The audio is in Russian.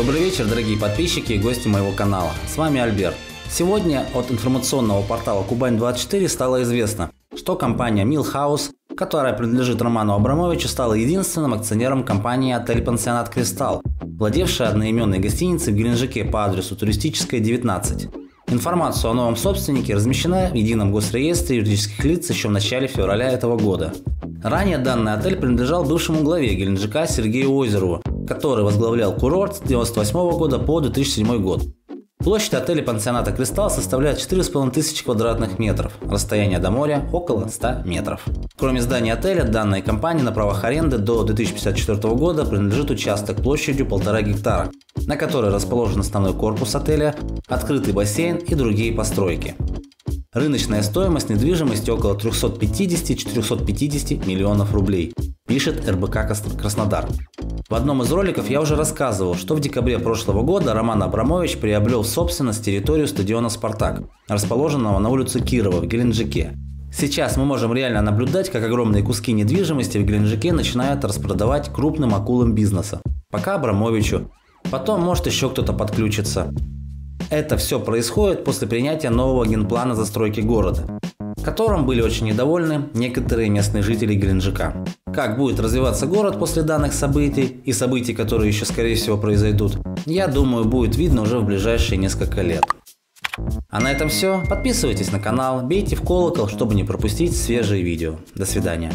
Добрый вечер, дорогие подписчики и гости моего канала. С вами Альберт. Сегодня от информационного портала Кубань24 стало известно, что компания Милхаус, которая принадлежит Роману Абрамовичу, стала единственным акционером компании отель-пансионат «Кристалл», владевшей одноименной гостиницей в Геленджике по адресу Туристическая, 19. Информацию о новом собственнике размещена в Едином госреестре юридических лиц еще в начале февраля этого года. Ранее данный отель принадлежал бывшему главе Геленджика Сергею Озерову, который возглавлял курорт с 1998 года по 2007 год. Площадь отеля пансионата «Кристалл» составляет 4,5 тысяч квадратных метров, расстояние до моря около 100 метров. Кроме здания отеля, данной компании на правах аренды до 2054 года принадлежит участок площадью 1,5 гектара, на которой расположен основной корпус отеля, открытый бассейн и другие постройки. Рыночная стоимость недвижимости около 350-450 миллионов рублей, пишет РБК Краснодар. В одном из роликов я уже рассказывал, что в декабре прошлого года Роман Абрамович приобрел в собственность территорию стадиона «Спартак», расположенного на улице Кирова в Геленджике. Сейчас мы можем реально наблюдать, как огромные куски недвижимости в Геленджике начинают распродавать крупным акулам бизнеса. Пока Абрамовичу, потом может еще кто-то подключится. Это все происходит после принятия нового генплана застройки города, которым были очень недовольны некоторые местные жители Геленджика. Как будет развиваться город после данных событий и событий, которые еще скорее всего произойдут, я думаю будет видно уже в ближайшие несколько лет. А на этом все. Подписывайтесь на канал, бейте в колокол, чтобы не пропустить свежие видео. До свидания.